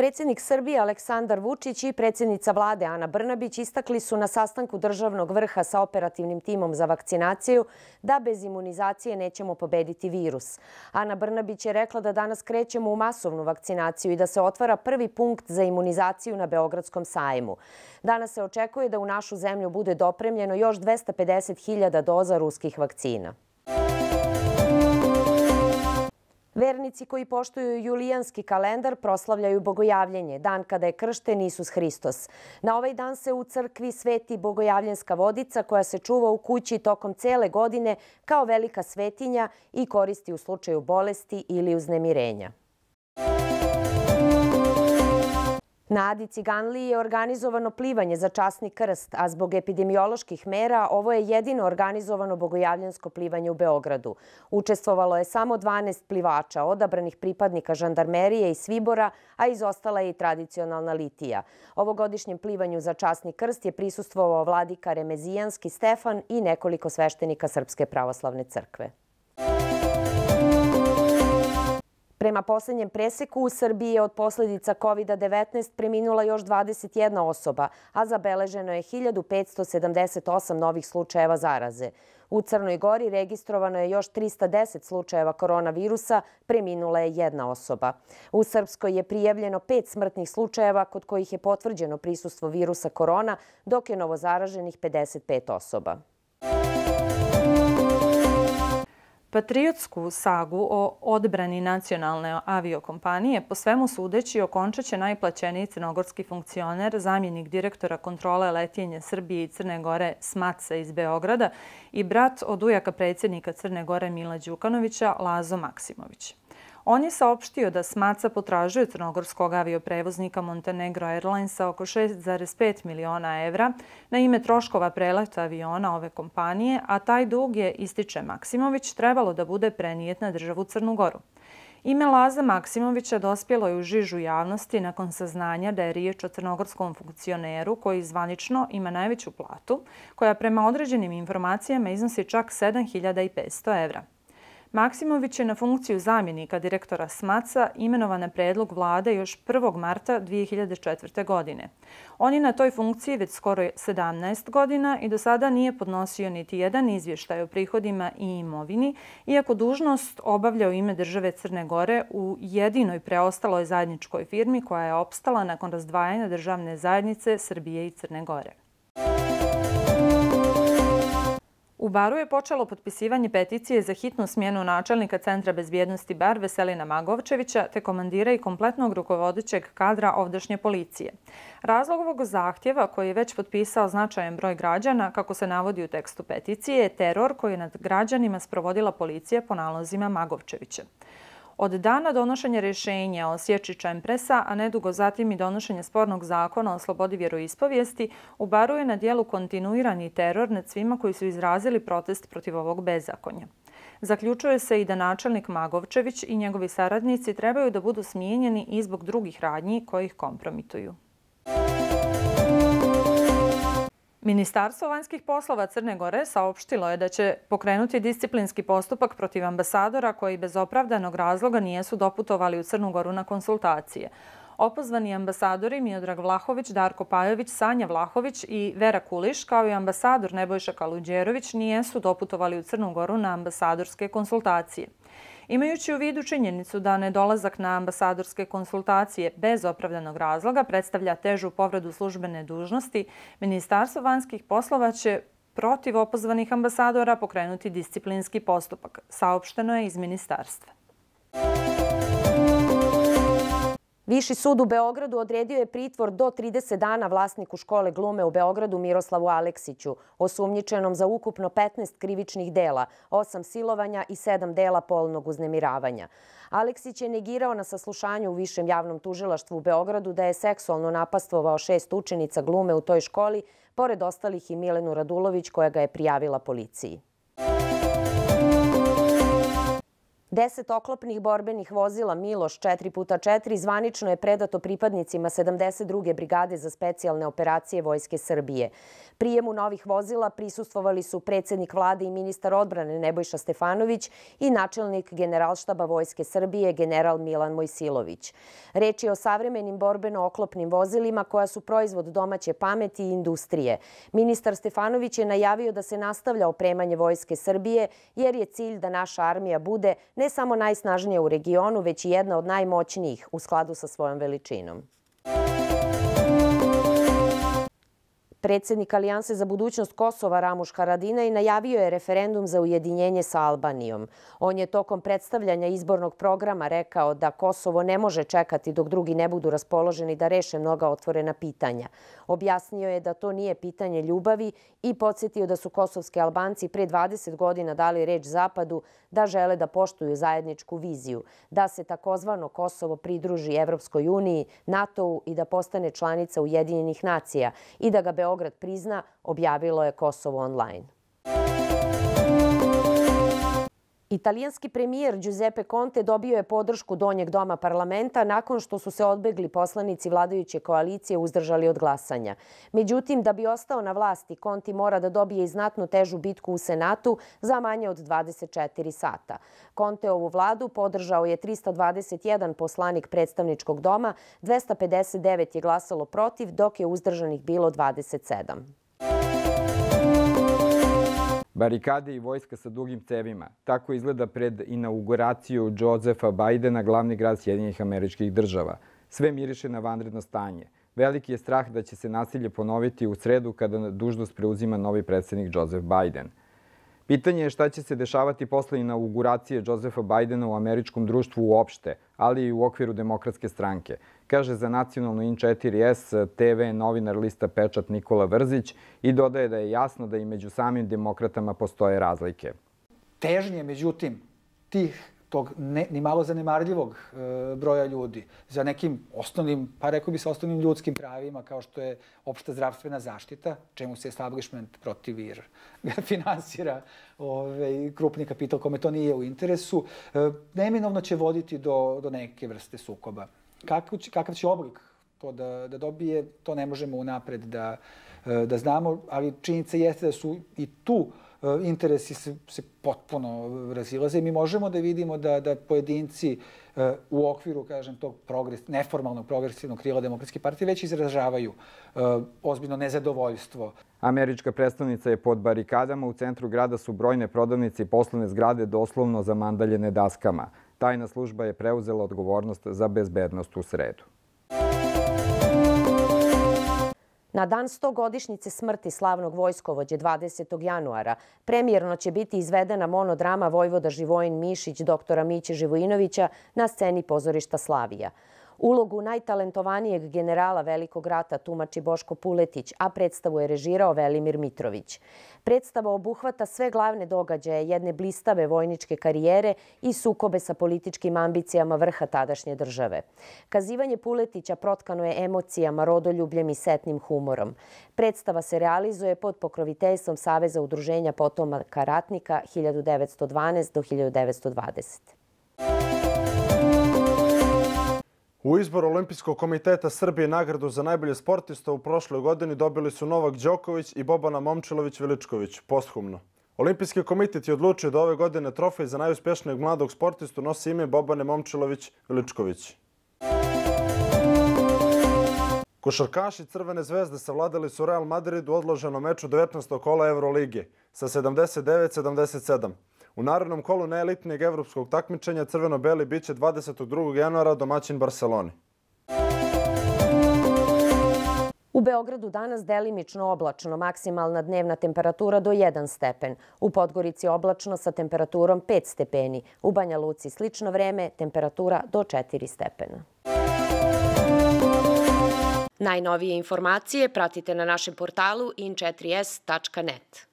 Predsjednik Srbije Aleksandar Vučić i predsjednica vlade Ana Brnabić istakli su na sastanku državnog vrha sa operativnim timom za vakcinaciju da bez imunizacije nećemo pobediti virus. Ana Brnabić je rekla da danas krećemo u masovnu vakcinaciju i da se otvara prvi punkt za imunizaciju na Beogradskom sajmu. Danas se očekuje da u našu zemlju bude dopremljeno još 250.000 doza ruskih vakcina. Vernici koji poštuju julijanski kalendar proslavljaju bogojavljenje, dan kada je kršten Isus Hristos. Na ovaj dan se u crkvi sveti bogojavljenska vodica koja se čuva u kući tokom cele godine kao velika svetinja i koristi u slučaju bolesti ili uznemirenja. Na Adi Ciganliji je organizovano plivanje za časni krst, a zbog epidemioloških mera ovo je jedino organizovano bogojavljensko plivanje u Beogradu. Učestvovalo je samo 12 plivača, odabranih pripadnika žandarmerije i Svibora, a izostala je i tradicionalna litija. Ovogodišnjem plivanju za časni krst je prisustvovao vladika Remezijanski Stefan i nekoliko sveštenika Srpske pravoslavne crkve. Prema poslednjem preseku u Srbiji je od posledica COVID-19 preminula još 21 osoba, a zabeleženo je 1578 novih slučajeva zaraze. U Crnoj Gori registrovano je još 310 slučajeva koronavirusa, preminula je jedna osoba. U Srpskoj je prijavljeno pet smrtnih slučajeva kod kojih je potvrđeno prisustvo virusa korona, dok je novozaraženih 55 osoba. Patriotsku sagu o odbrani nacionalne aviokompanije po svemu sudeći okončaće najplaćeniji crnogorski funkcioner, zamjenik direktora kontrole letjenja Srbije i Crne Gore Smatsa iz Beograda i brat od ujaka predsjednika Crne Gore Mila Đukanovića Lazo Maksimović. On je saopštio da Smaca potražuje crnogorskog avioprevoznika Montenegro Airlinesa oko 6,5 miliona evra na ime troškova preleta aviona ove kompanije, a taj dug je, ističe Maksimović, trebalo da bude prenijet na državu Crnu Goru. Ime Laza Maksimovića dospjelo je u žižu javnosti nakon saznanja da je riječ o crnogorskom funkcioneru koji zvanično ima najveću platu, koja prema određenim informacijama iznosi čak 7500 evra. Maksimović je na funkciju zamjenika direktora SMACA imenovan na predlog vlade još 1. marta 2004. godine. On je na toj funkciji već skoro 17 godina i do sada nije podnosio niti jedan izvještaj o prihodima i imovini, iako dužnost obavlja u ime države Crne Gore u jedinoj preostaloj zajedničkoj firmi koja je opstala nakon razdvajanja državne zajednice Srbije i Crne Gore. U Baru je počelo potpisivanje peticije za hitnu smjenu načelnika Centra bezbjednosti Bar Veselina Magovčevića te komandira i kompletnog rukovodećeg kadra ovdašnje policije. Razlog ovog zahtjeva koji je već potpisao značajan broj građana, kako se navodi u tekstu peticije, je teror koji je nad građanima sprovodila policija po nalozima Magovčevića. Od dana donošenja rješenja o sječi Čempresa, a nedugo zatim i donošenje spornog zakona o slobodi vjeroispovijesti, u Baru je na dijelu kontinuirani teror nad svima koji su izrazili protest protiv ovog bezakonja. Zaključuje se i da načelnik Magovčević i njegovi saradnici trebaju da budu smijenjeni i zbog drugih radnji koji ih kompromituju. Ministarstvo vanjskih poslova Crne Gore saopštilo je da će pokrenuti disciplinski postupak protiv ambasadora koji bez opravdanog razloga nijesu doputovali u Crnu Goru na konsultacije. Opozvani ambasadori Miodrag Vlahović, Darko Pajović, Sanja Vlahović i Vera Kuliš, kao i ambasador Nebojša Kaluđerović, nijesu doputovali u Crnu Goru na ambasadorske konsultacije. Imajući u vidu činjenicu da nedolazak na ambasadorske konsultacije bez opravdanog razloga predstavlja težu povredu službene dužnosti, Ministarstvo vanjskih poslova će protiv opozvanih ambasadora pokrenuti disciplinski postupak, saopšteno je iz ministarstva. Viši sud u Beogradu odredio je pritvor do 30 dana vlasniku škole glume u Beogradu Miroslavu Aleksiću, osumnjičenom za ukupno 15 krivičnih dela, 8 silovanja i 7 dela polnog uznemiravanja. Aleksić je negirao na saslušanju u Višem javnom tužilaštvu u Beogradu da je seksualno napastvovao šest učenica glume u toj školi, pored ostalih i Milenu Radulović koja ga je prijavila policiji. Deset oklopnih borbenih vozila Miloš 4x4 zvanično je predato pripadnicima 72. brigade za specijalne operacije Vojske Srbije. Prijemu novih vozila prisustvovali su predsednik vlade i ministar odbrane Nebojša Stefanović i načelnik generalštaba Vojske Srbije general Milan Mojsilović. Reč je o savremenim borbeno-oklopnim vozilima koja su proizvod domaće pameti i industrije. Ministar Stefanović je najavio da se nastavlja opremanje Vojske Srbije jer je cilj da naša armija bude ne samo najsnažnija u regionu, već i jedna od najmoćnijih u skladu sa svojom veličinom. Predsednik Alijanse za budućnost Kosova Ramuš Haradinaj najavio je referendum za ujedinjenje sa Albanijom. On je tokom predstavljanja izbornog programa rekao da Kosovo ne može čekati dok drugi ne budu raspoloženi da reše mnoga otvorena pitanja. Objasnio je da to nije pitanje ljubavi i podsjetio da su kosovski Albanci pre 20 godina dali reč Zapadu da žele da poštuju zajedničku viziju, da se takozvano Kosovo pridruži Evropskoj uniji, NATO-u i da postane članica Ujedinjenih nacija i da ga Beograd Beograd prizna, objavilo je Kosovo online. Italijanski premijer Giuseppe Conte dobio je podršku Donjeg doma parlamenta nakon što su se odbegli poslanici vladajuće koalicije uzdržali od glasanja. Međutim, da bi ostao na vlasti, Conte mora da dobije i znatnu težu bitku u Senatu za manje od 24 sata. Conte ovu vladu podržao je 321 poslanik predstavničkog doma, 259 je glasalo protiv, dok je uzdržanih bilo 27. Barikade i vojska sa dugim cevima. Tako izgleda pred inauguraciju Josefa Bajdena, glavni grad Sjedinjenih američkih država. Sve miriše na vanredno stanje. Veliki je strah da će se nasilje ponoviti u sredu kada dužnost preuzima novi predsednik Joseph Biden. Pitanje je šta će se dešavati posle inauguracije Josefa Bajdena u američkom društvu uopšte, ali i u okviru demokratske stranke kaže za nacionalnu In4S TV novinar lista Pečat Nikola Vrzić i dodaje da je jasno da i među samim demokratama postoje razlike. Težnje, međutim, tih tog ne, ni malo zanemarljivog e, broja ljudi za nekim osnovnim, pa rekao bi se osnovnim ljudskim pravima kao što je opšta zdravstvena zaštita, čemu se establishment protivi jer finansira ove, krupni kapital kome to nije u interesu, e, neminovno će voditi do, do neke vrste sukoba. Kakav će, kakav će oblik to da, da dobije, to ne možemo unapred da, e, da znamo, ali činjenica jeste da su i tu interesi se, se potpuno razilaze. Mi možemo da vidimo da, da pojedinci e, u okviru, kažem, tog progres, neformalnog progresivnog krila demokratske partije već izražavaju ozbiljno nezadovoljstvo. Američka predstavnica je pod barikadama. U centru grada su brojne prodavnice i poslovne zgrade doslovno zamandaljene daskama. Tajna služba je preuzela odgovornost za bezbednost u sredu. Na dan 100 godišnjice smrti slavnog vojskovođe 20. januara premijerno će biti izvedena monodrama Vojvoda Živojin Mišić doktora Miće Živojinovića na sceni pozorišta Slavija. Ulogu najtalentovanijeg generala Velikog rata tumači Boško Puletić, a predstavu je režirao Velimir Mitrović. Predstava obuhvata sve glavne događaje jedne blistave vojničke karijere i sukobe sa političkim ambicijama vrha tadašnje države. Kazivanje Puletića protkano je emocijama, rodoljubljem i setnim humorom. Predstava se realizuje pod pokroviteljstvom Saveza udruženja potomaka ratnika 1912 do 1920. U izboru Olimpijskog komiteta Srbije nagradu za najbolje sportista u prošloj godini dobili su Novak Đoković i Bobana Momčilović-Veličković, posthumno. Olimpijski komitet je odlučio da ove godine trofej za najuspešnijeg mladog sportistu nosi ime Bobane Momčilović-Veličković. Košarkaši Crvene zvezde savladali su Real Madrid u odloženom meču 19. kola Euroligije sa 79-77. U narodnom kolu neelitnijeg evropskog takmičenja crveno-beli biće 22. januara domaćin Barceloni. U Beogradu danas delimično oblačno, maksimalna dnevna temperatura do 1 stepen. U Podgorici oblačno sa temperaturom 5 stepeni. U Banja Luci slično vreme, temperatura do 4 stepena. Najnovije informacije pratite na našem portalu in4s.net.